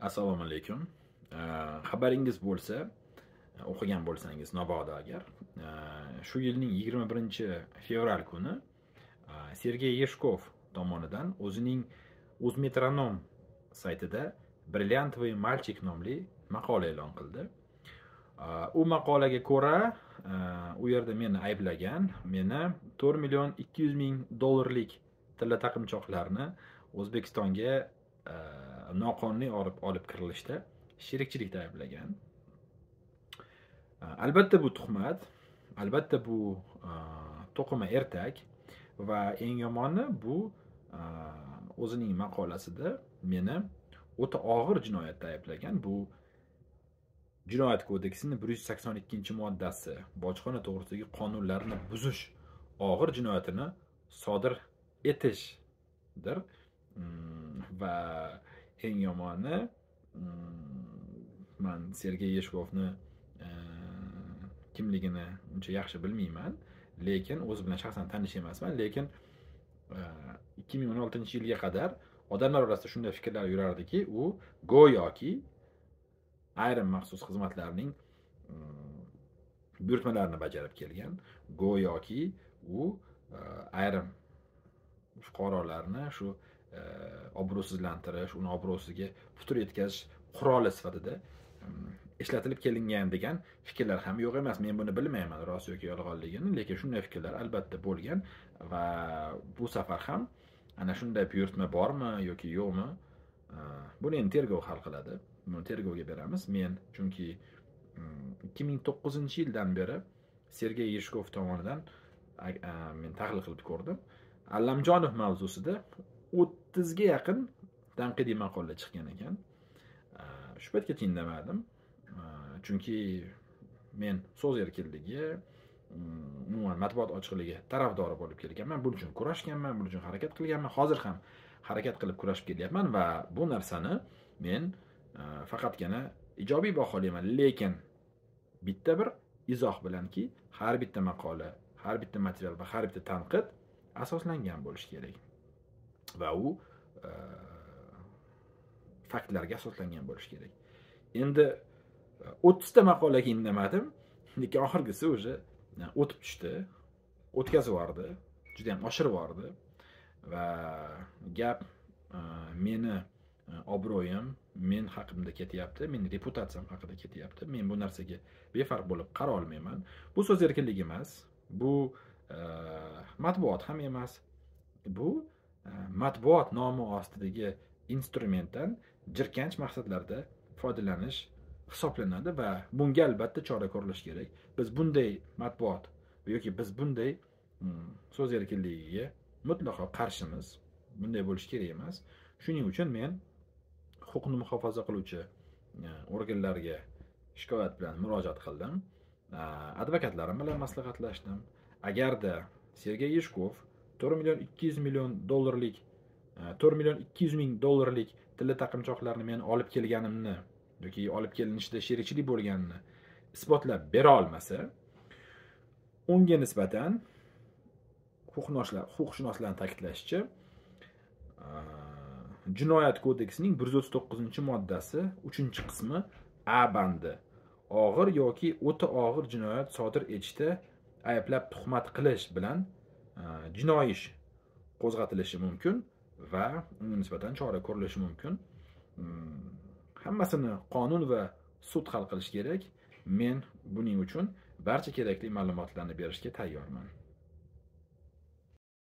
assalomu alaykum. Xabaringiz bo'lsa o'qigan bo'lsangiz mabodo agar. Shu yilning yigirma birinchi fevral kuni e, sergey yeshkov tomonidan o'zining o'zmetronom saytida brilliantовый мальчик nomli maqola e'lon qildi. U maqolaga ko'ra e, u yerda meni ayblagan meni to'rt million ikki yuz ming dollarlik tilla taqinchoqlarni o'zbekistonga e, noqonuniy olib olib kirilishda sherikchilikda ayblagan albatta bu tuhmat albatta bu to'qima ertak va eng yomoni bu o'zining maqolasida meni o'ta og'ir jinoyatda ayblagan bu jinoyat kodeksining bir yuz sakson ikkinchi moddasi bojxona to'g'risidagi qonunlarni buzish og'ir jinoyatini sodir etishdir. Mm, va eng yomoni mm, man sergey yeshkovni e, kimligini uncha yaxshi bilmayman lekin o'zi bilan shaxsan tanish emasman lekin e, ikki ming o'n oltinchi yilga qadar odamlar orasida shunday fikrlar yurardiki u go'yoki ayrim maxsus xizmatlarning mm, buyurtmalarini bajarib kelgan go'yoki u e, ayrim fuqarolarni shu E, obro'sizlantirish uni obro'siga putur yetkazish quroli sifatida mm, ishlatilib kelingan degan fikrlar ham yo'q emas. Men buni bilmayman rost yoki yolg'onligini lekin shunday fikrlar albatta bo'lgan va bu safar ham ana shunday buyurtma bormi yoki yo'qmi e, buni endi tergov hal qiladi. Buni tergovga beramiz. Men chunki mm, ikki ming to'qqizinchi yildan beri sergey yeshkov tomonidan men tahlil qilib ko'rdim. Allamjonov mavzusida o'ttizga yaqin tanqidiy maqola chiqqan ekan. Shu paytgacha indamadim chunki men so'z erkinligi mm, umuman matbuot ochiqligi tarafdori bo'lib kelganman. Buning uchun kurashganman buning uchun harakat qilganman. Hozir ham harakat qilib kurashib kelyapman va bu narsani men faqatgina ijobiy baholayman lekin bitta bir izoh bilanki har bitta maqola har bitta material va har bitta tanqid asoslangan bo'lishi kerak. Va u e, faktlarga asoslangan bo'lishi kerak. Endi e, o'ttizta maqolaga indamadim lekin oxirgisi уже e, o'tib tushdi o'tkazib yubordi juda yam oshirib yubordi va gap meni obro'yim men haqimda ketyapti meni reputatsiyam haqida ketyapti men bu narsaga befarq bo'lib qara olmayman. Bu so'z erkinligi emas bu matbuot ham emas. Bu matbuot nomi ostidagi instrumentdan jirkanch maqsadlarda foydalanish hisoblanadi va bunga albatta chora ko'rilishi kerak. Biz bunday matbuot yoki biz bunday mm, so'z erkinligiga mutlaqo qarshimiz bunday bo'lishi kerak emas. Shuning uchun men huquqni muhofaza qiluvchi e, organlarga shikoyat bilan murojaat qildim. E, advokatlarim bilan maslahatlashdim. Agarda sergey yishkov to'rt million ikki yuz million dollarlik e, to'rt million ikki yuz ming dollarlik tilla taqinchoqlarni men olib kelganimni yoki olib kelinishida sherikchilik bo'lganini isbotlab bera olmasa unga nisbatan huquqshunoslarni ta'kidlashicha e, jinoyat kodeksining bir yuz o'ttiz to'qqizinchi moddasi uchinchi qismi a bandi. Og'ir yoki o'ta og'ir jinoyat sodir etishda ayblab tuhmat qilish bilan jinoiy ish qo'zg'atilishi mumkin va unga nisbatan chora ko'rilishi mumkin. Hmm, hammasini qonun va sud hal qilishi kerak. Men buning uchun barcha kerakli ma'lumotlarni berishga tayyorman.